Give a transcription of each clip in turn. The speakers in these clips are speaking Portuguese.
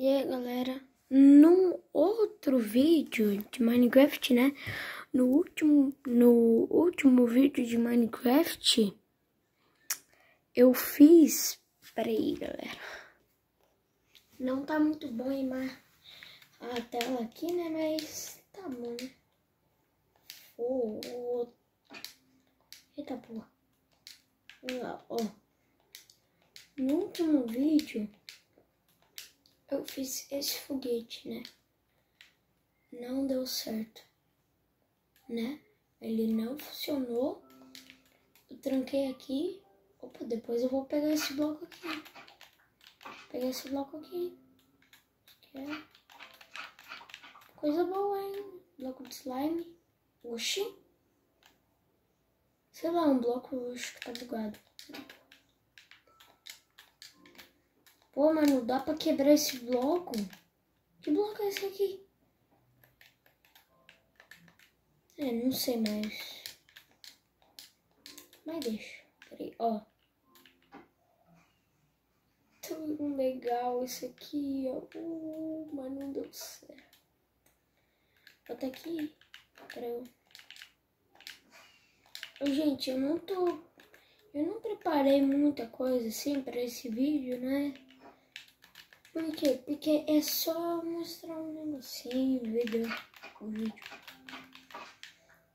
E aí, galera, num outro vídeo de Minecraft, né? No último, no último vídeo de Minecraft, eu fiz... Peraí, galera. Não tá muito bom a tela aqui, né? Mas tá bom, né? Oh, oh. Eita porra. Ó. No último vídeo eu fiz esse foguete, né? Não deu certo, né? Ele não funcionou. Eu tranquei aqui. Opa, depois eu vou pegar esse bloco aqui. Pegar esse bloco aqui. É coisa boa, hein? Bloco de slime. Oxi. Sei lá, um bloco acho que tá bugado. Pô, mano, dá pra quebrar esse bloco? Que bloco é esse aqui? É, não sei mais. Mas deixa. Peraí, ó. Tão legal esse aqui, ó. Uh, mas não deu certo. Bota aqui. Peraí. Gente, eu não tô... Eu não preparei muita coisa assim para esse vídeo, né? Por quê? Porque é só mostrar um negocinho, vídeo, o vídeo.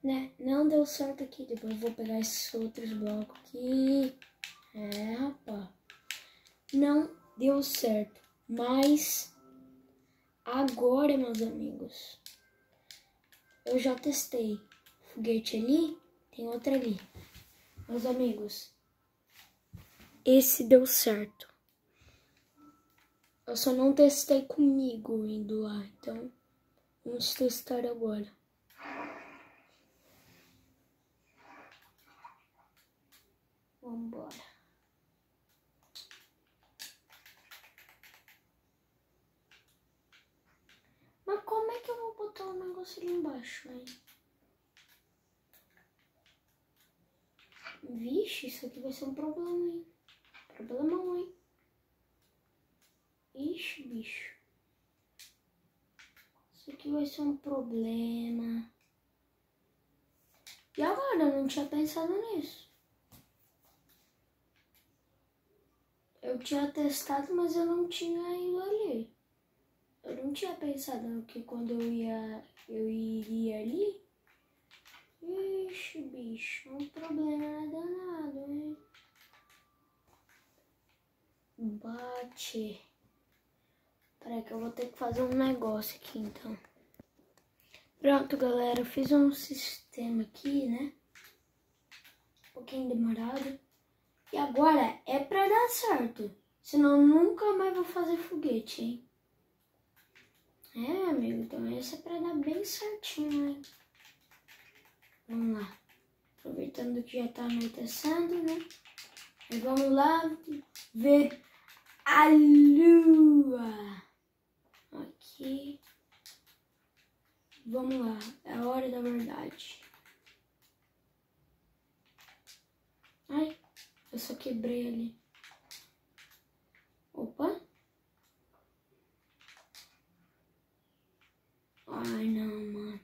Né? Não deu certo aqui, depois eu vou pegar esses outros blocos aqui. É, rapaz. Não deu certo, mas agora, meus amigos, eu já testei. Foguete ali, tem outro ali. Meus amigos, esse deu certo. Eu só não testei comigo indo lá, então vamos testar agora. Vambora. Mas como é que eu vou botar o um negócio ali embaixo, hein? Vixe, isso aqui vai ser um problema, hein? Problemão, hein? Ixi, bicho. Isso aqui vai ser um problema. E agora? Eu não tinha pensado nisso. Eu tinha testado, mas eu não tinha ido ali. Eu não tinha pensado que quando eu ia, eu iria ali. Ixi, bicho, um problema danado, hein? Bate. Peraí que eu vou ter que fazer um negócio aqui, então. Pronto, galera. Eu fiz um sistema aqui, né? Um pouquinho demorado. E agora é pra dar certo. Senão nunca mais vou fazer foguete, hein? É, amigo. Então esse é pra dar bem certinho, hein? Vamos lá. Aproveitando que já tá anoitecendo, né? E vamos lá ver a lua aqui. Vamos lá, é a hora da verdade. Ai, eu só quebrei ali. Opa. Ai, não, mano.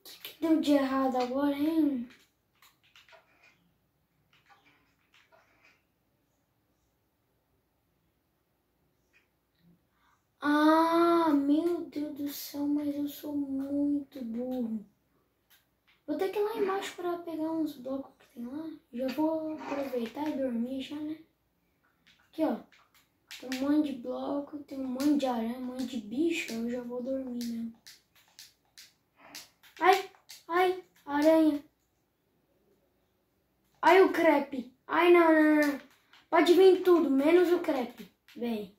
O que, que deu de errado agora, hein? Ah, meu Deus do céu, mas eu sou muito burro. Vou embaixo para pegar uns blocos que tem lá. Já vou aproveitar e dormir já, né? Aqui, ó. Tem um monte de bloco, tem um monte de aranha, um monte de bicho. Eu já vou dormir mesmo. Ai, ai, aranha. Ai, o crepe. Ai, não, não, não. Pode vir tudo, menos o crepe. Vem.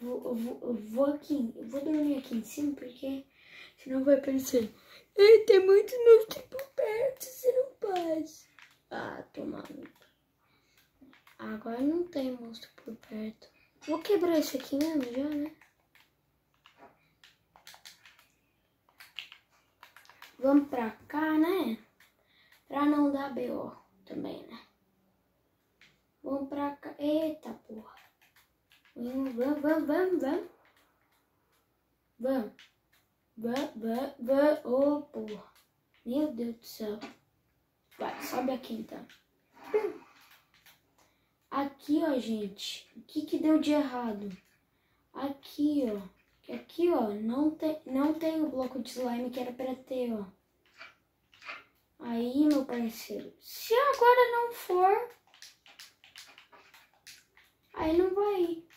Vou, vou, vou aqui, eu vou dormir aqui em cima, porque senão vai parecer. tem muito monstro por perto, você não pode. Ah, tomando. Agora não tem monstro por perto. Vou quebrar isso aqui mesmo já, né? Vamos pra cá, né? Pra não dar BO também, né? Vamos pra cá. Eita porra. Vamos, vamos, vamos, vamos. Vamos. Vamos, vamos, vamos. Ô, porra. Meu Deus do céu. Vai, sobe aqui então. Aqui, ó, gente. O que que deu de errado? Aqui, ó. Aqui, ó, não tem, não tem o bloco de slime que era pra ter, ó. Aí, meu parceiro, se agora não for, aí não vai ir.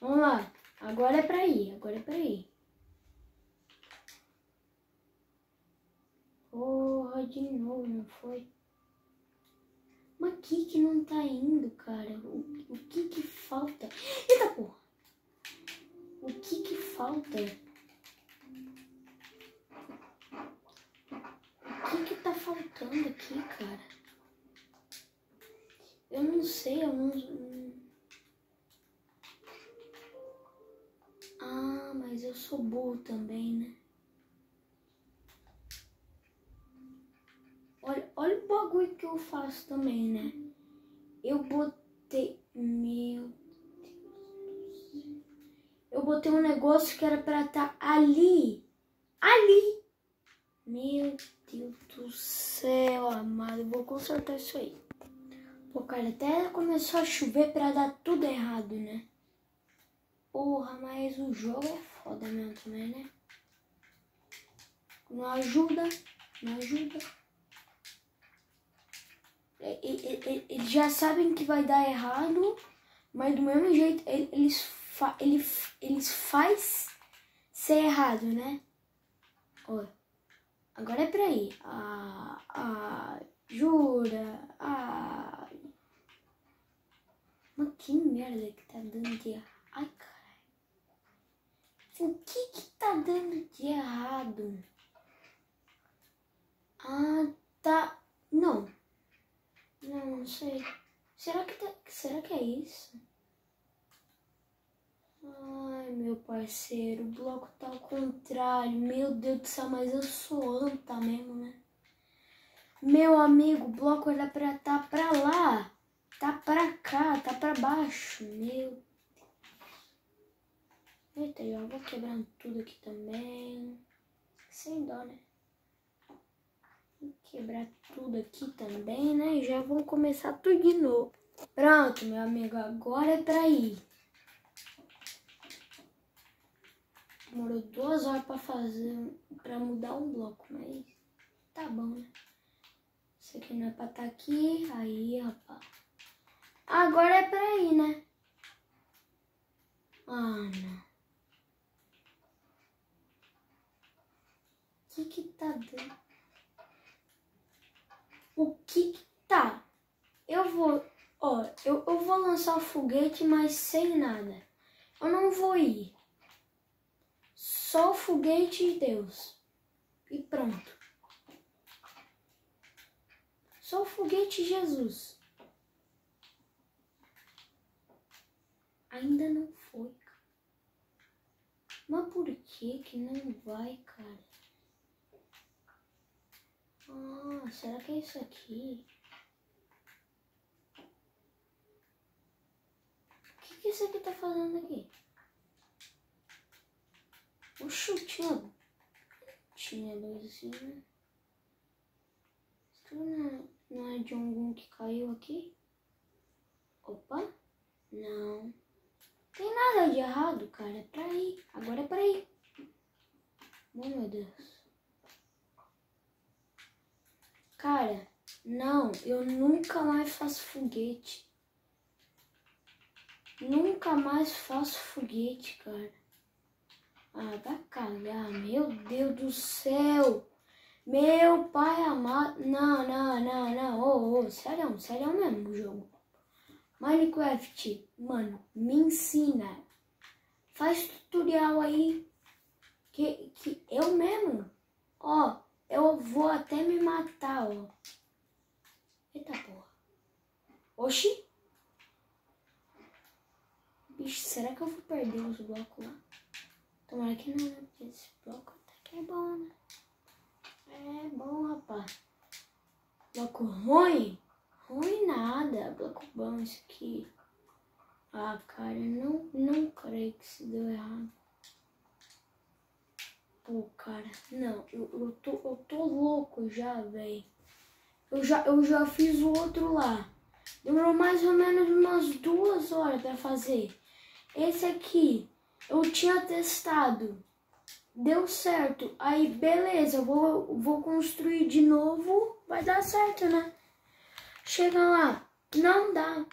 Vamos lá. Agora é pra ir, agora é pra ir. Porra, de novo, não foi? Mas que que não tá indo, cara? O, o que que falta? Eita porra! O que que falta? O que que tá faltando aqui, cara? Eu não sei, eu não... Ah, mas eu sou burro também, né? Olha, olha o bagulho que eu faço também, né? Eu botei. Meu Deus. Eu botei um negócio que era pra estar tá ali. Ali. Meu Deus do céu, amado. Eu vou consertar isso aí. Pô, cara, até começou a chover pra dar tudo errado, né? Porra, mas o jogo é foda mesmo também, né? Não ajuda, não ajuda. Eles já sabem que vai dar errado, mas do mesmo jeito eles, fa eles, eles faz ser errado, né? Agora é pra ir. Ah, ah, jura? Ah. Mas que merda que tá dando errado. Ai, caralho. O que que tá dando de errado? Ah, tá. Não. Não, não sei. Será que, tá, será que é isso? Ai, meu parceiro, o bloco tá ao contrário. Meu Deus do céu, mas eu sou anta mesmo, né? Meu amigo, o bloco era pra tá pra lá. Tá pra cá, tá pra baixo. Meu Eita, já vou quebrando tudo aqui também. Sem dó, né? quebrar tudo aqui também, né? E já vamos começar tudo de novo. Pronto, meu amigo, agora é pra ir. Demorou duas horas pra fazer, pra mudar um bloco, mas tá bom, né? Isso aqui não é pra tá aqui, aí, rapaz. Agora é pra ir, né? Ah, não. Que que tá dando? o que tá. Eu vou, ó, eu, eu vou lançar o foguete, mas sem nada. Eu não vou ir. Só o foguete e Deus. E pronto. Só o foguete Jesus. Ainda não foi, cara. Mas por que que não vai, cara? Ah, será que é isso aqui? O que, que isso aqui tá fazendo aqui? O chutinho. Tinha luzinha. Isso não é, não é de algum que caiu aqui? Opa. Não. Tem nada de errado, cara. É pra ir. Agora é pra ir. Oh, meu Deus. Cara, não, eu nunca mais faço foguete. Nunca mais faço foguete, cara. Ah, vai cagar, meu Deus do céu. Meu pai amado. Não, não, não, não. Ô, oh, sério, sério mesmo o jogo. Minecraft, mano, me ensina. Faz tutorial aí. Que, que eu mesmo, ó, eu vou até me matar, ó. Eita porra. Oxi. Bicho, será que eu vou perder os blocos lá? Tomara que não, né? Esse bloco até que é bom, né? É bom, rapaz. Bloco ruim? Ruim nada. Bloco bom isso aqui. Ah, cara, não, não creio que se deu errado. Pô, cara, não, eu, eu, tô, eu tô louco já, velho. Eu já, eu já fiz o outro lá. Demorou mais ou menos umas duas horas para fazer. Esse aqui, eu tinha testado. Deu certo. Aí, beleza, eu vou, vou construir de novo. Vai dar certo, né? Chega lá. Não dá.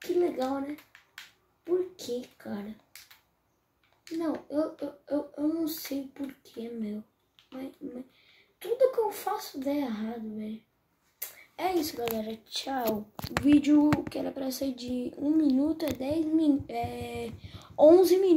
Que legal, né? Por que, cara? Não, eu, eu, eu, eu não sei porquê, meu. Mas, mas, tudo que eu faço dá errado, velho. É isso, galera. Tchau. O vídeo que era pra ser de 1 minuto é 10 minutos. É 11 minutos.